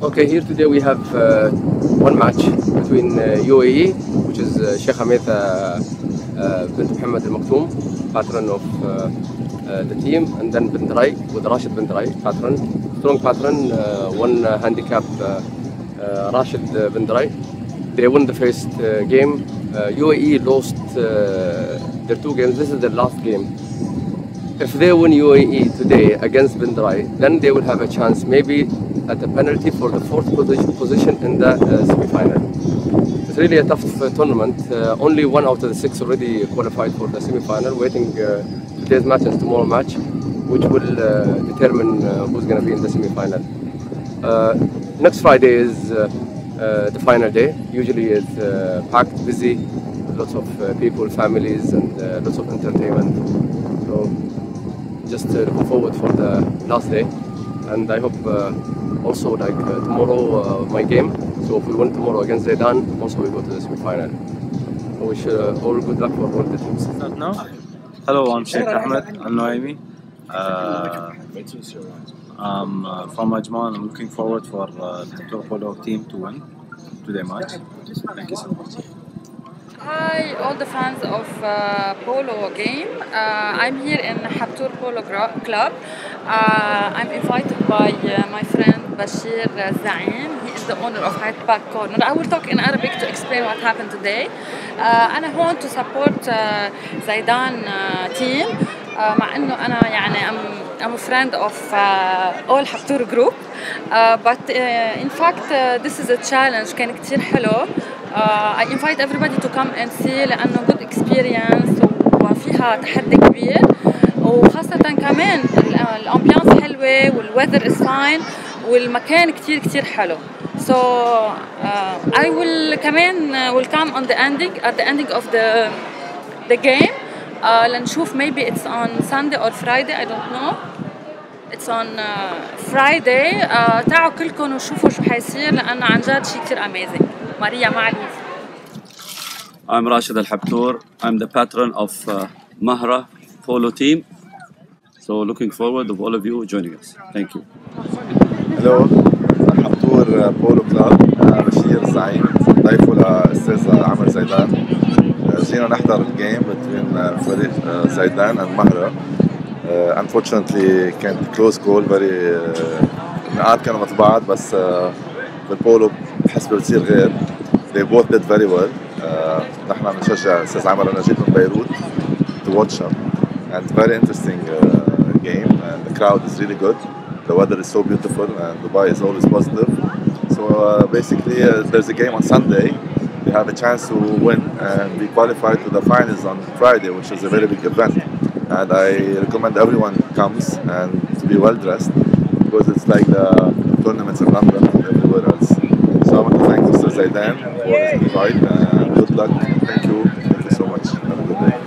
Okay, here today we have uh, one match between uh, UAE, which is uh, Sheikha Maitha uh, bint Muhammad Al Maktoum, patron of uh, uh, the team, and then Bin Drai with Rashid Bin Drai, patron, strong patron, uh, one uh, handicap uh, uh, Rashid uh, Bin Drai. They won the first uh, game. Uh, UAE lost uh, their two games. This is their last game. If they win UAE today against Bin Drai, then they will have a chance maybe at a penalty for the fourth position, in the uh, semi-final. It's really a tough uh, tournament. Uh, only one out of the six already qualified for the semi-final. Waiting uh, today's match and tomorrow match, which will uh, determine who's going to be in the semi-final. Next Friday is the final day. Usually it's packed, busy, lots of people, families, and lots of entertainment. So just looking forward for the last day and I hope uh, also like uh, tomorrow uh, my game so if we win tomorrow against Zedan also we go to the semi-final I wish uh, all good luck for all the teams No? Hello, I'm Sheikh Ahmed Al Nuaimi. Uh, I'm uh, from Ajman. I'm looking forward for uh, the Tour Polo team to win today match. Thank you so much. Hi, all the fans of uh, polo game. Uh, I'm here in Habtoor Polo Gro- Club. Uh, I'm invited by uh, my friend Bachir Zaim. He is the owner of Hyde Park Corner. I will talk in Arabic to explain what happened today. Uh, i want to support uh, uh, team uh, مع إنه أنا يعني I'm, a friend of uh, Al Habtoor group uh, but in fact this is a challenge كان كثير حلو uh, I invite everybody to come and see لأنه good experience وفيها تحدي كبير وخاصة كمان الامبيانس حلوة والوذر والمكان كتير كتير حلو. So uh, I will كمان uh, will come on the ending at the ending of the the game. Uh, لنشوف maybe it's on Sunday or Friday I don't know. It's on uh, Friday. Uh, تعوا كلكم وشوفوا شو حيصير لأنه عن جد شيء كتير amazing. ماريا مع I'm Rashid Al Habtoor. I'm the patron of uh, Mahra polo team. So looking forward of all of you joining us. Thank you. Hello, حبتور بولو كلاب بشير زعيم ضيفه الاستاذ عمر زيدان جينا نحضر الجيم بين فريق زيدان ومهرة unfortunately كانت كلوز جول فيري النقاط كانوا مثل بعض بس آه، بالبولو بحس بتصير غير. They both did very well. آه، نحن بنشجع الاستاذ عمر أنا جيت من بيروت to watch them. And very interesting uh, game and the crowd is really good. The weather is so beautiful and Dubai is always positive. So uh, basically uh, there's a game on Sunday. They have a chance to win and be qualified to the finals on Friday which is a very big event. And I recommend everyone comes and to be well dressed because it's like the tournaments in London and everywhere else. So I want to thank Mr. Zedan for his invite and good luck. Thank you. Thank you so much. Have a good day